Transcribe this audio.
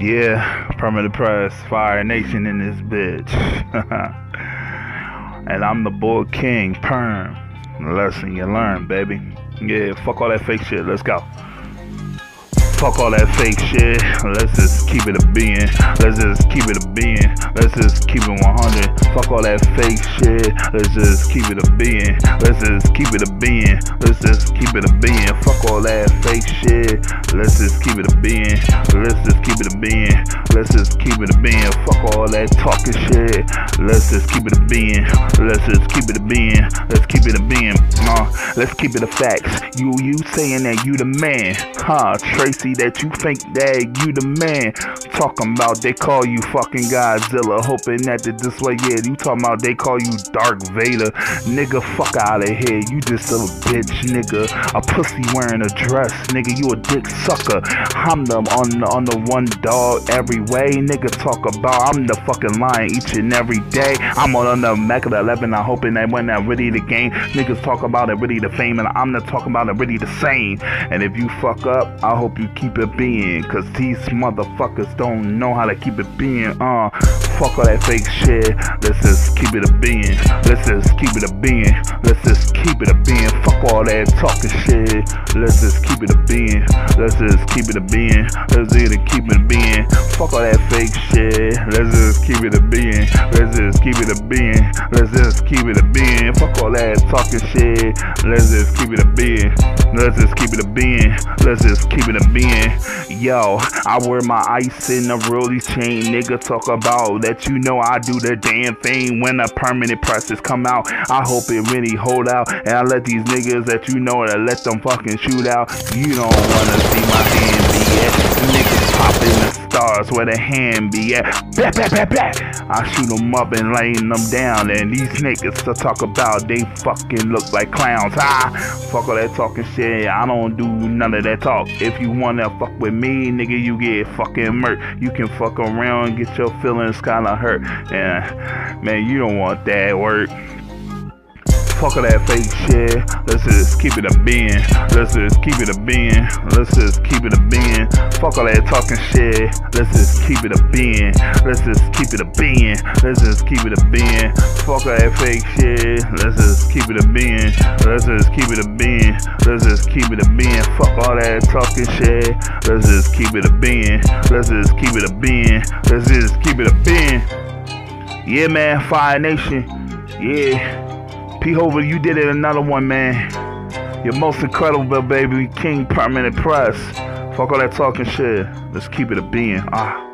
Yeah, permanent press, Fire Nation in this bitch. and I'm the boy king, Perm. Lesson you learn, baby. Yeah, fuck all that fake shit. Let's go. Fuck all that fake shit. Let's just keep it a being. Let's just keep it a being. Let's just keep it 100. Fuck all that fake shit. Let's just keep it a being. Let's just keep it a being. Let's just keep it a being. Fuck all that fake shit. Let's just keep it a being. Let's just keep it a being. Let's just keep it a being. Fuck all that talking shit. Let's just keep it a being. Let's just keep it a being. Let's keep it a being. Uh, let's keep it a facts. You you saying that you the man. Huh, Tracy that you think that you the man. Talking about they call you fucking Godzilla. Hoping that the this way, yeah, you talking about they call you Dark Vader. Nigga, fuck out of here. You just a bitch, nigga. A pussy wearing a dress, nigga. You a dick sucker. I'm the on the, on the one dog every way. Nigga, talk about I'm the fucking lion each and every day. I'm on the Mac of the 11. I'm hoping that when that really the game, niggas talk about it really the fame, and I'm not talking about it really the same. And if you fuck up, I hope you keep it being. Cause these motherfuckers don't know how to keep it being. Uh, fuck all that fake shit. Let's just keep it a being. Let's just keep it a being. Let's just keep it a being. Fuck all that talking shit. Let's just keep it a being. Let's just keep it a being. Let's just keep it a being. Fuck all that fake shit. Let's just keep it a being. Let's just keep it a being. Let's just keep it a being. Fuck all that talking shit. Let's just keep it a being. Let's just keep it a being. Let's just keep it a being. Yo, I wear my ice in a rollie chain. Nigga talk about that you know I do the damn thing when the permanent presses come out. I hope it really hold out. And I let these niggas that you know that let them fucking shoot out. You don't wanna see my hand be at. Niggas pop stars where the hand be at. I shoot them up and laying them down. And these niggas to talk about they fucking look like clowns. Ah, fuck all that talking shit. I don't do none of that talk. If you wanna fuck with me, nigga, you get fucking murked. You can fuck around and get your feelings kinda hurt. And man, you don't want that work. Fuck all that fake shit. Let's just keep it a being. Let's just keep it a being. Let's just keep it a being. Fuck all that talking shit. Let's just keep it a being. Let's just keep it a being. Let's just keep it a being. Fuck all that fake shit. Let's just keep it a being. Let's just keep it a being. Let's just keep it a being. Fuck all that talking shit. Let's just keep it a being. Let's just keep it a being. Let's just keep it a being. Yeah, man. Fire Nation. Yeah. P. Hover, you did it another one, man. You're most incredible, baby. King Permanent Press. Fuck all that talking shit. Let's keep it a being. Ah.